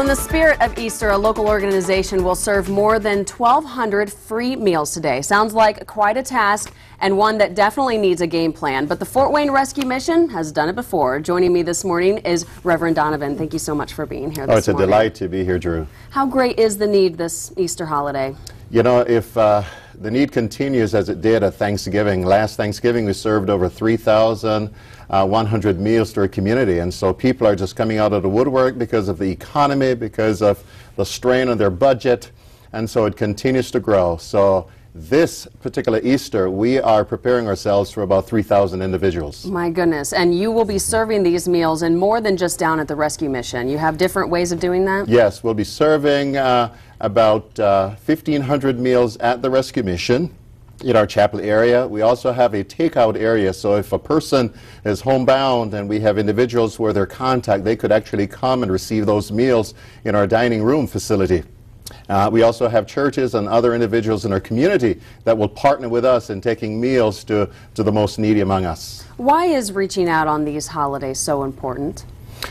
In the spirit of Easter, a local organization will serve more than 1,200 free meals today. Sounds like quite a task and one that definitely needs a game plan. But the Fort Wayne Rescue Mission has done it before. Joining me this morning is Reverend Donovan. Thank you so much for being here this Oh, it's a delight to be here, Drew. How great is the need this Easter holiday? You know, if uh, the need continues as it did at Thanksgiving, last Thanksgiving we served over 3,100 uh, meals to our community, and so people are just coming out of the woodwork because of the economy, because of the strain on their budget, and so it continues to grow. So this particular Easter, we are preparing ourselves for about 3,000 individuals. My goodness. And you will be serving these meals and more than just down at the rescue mission. You have different ways of doing that? Yes, we'll be serving uh, about uh, 1,500 meals at the rescue mission in our chapel area. We also have a takeout area, so if a person is homebound and we have individuals who are their contact, they could actually come and receive those meals in our dining room facility. Uh, we also have churches and other individuals in our community that will partner with us in taking meals to, to the most needy among us. Why is reaching out on these holidays so important?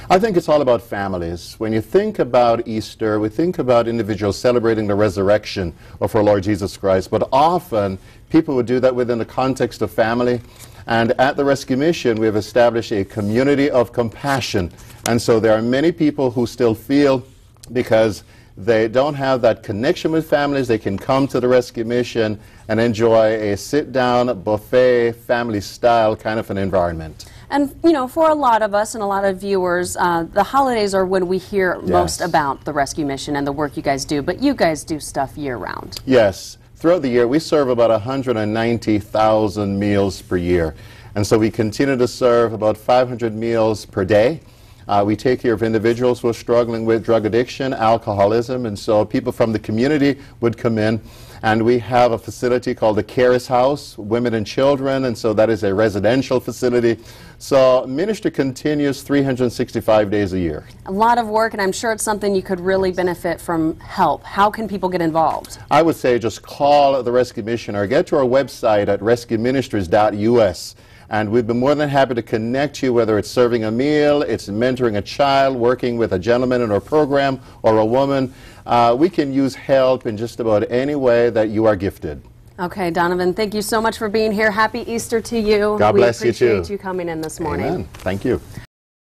I think it's all about families. When you think about Easter, we think about individuals celebrating the resurrection of our Lord Jesus Christ, but often people would do that within the context of family. And at the Rescue Mission, we have established a community of compassion. And so there are many people who still feel because they don't have that connection with families, they can come to the Rescue Mission and enjoy a sit down, buffet, family style kind of an environment. And, you know, for a lot of us and a lot of viewers, uh, the holidays are when we hear most about the rescue mission and the work you guys do, but you guys do stuff year round. Yes. Throughout the year, we serve about 190,000 meals per year. And so we continue to serve about 500 meals per day. Uh, we take care of individuals who are struggling with drug addiction, alcoholism, and so people from the community would come in. And we have a facility called the Charis House, Women and Children, and so that is a residential facility. So ministry continues 365 days a year. A lot of work, and I'm sure it's something you could really benefit from help. How can people get involved? I would say just call the Rescue Mission or get to our website at rescueministries.us. And we'd be more than happy to connect you, whether it's serving a meal, it's mentoring a child, working with a gentleman in our program, or a woman. Uh, we can use help in just about any way that you are gifted. Okay, Donovan, thank you so much for being here. Happy Easter to you. God we bless you, too. appreciate you coming in this morning. Amen. Thank you.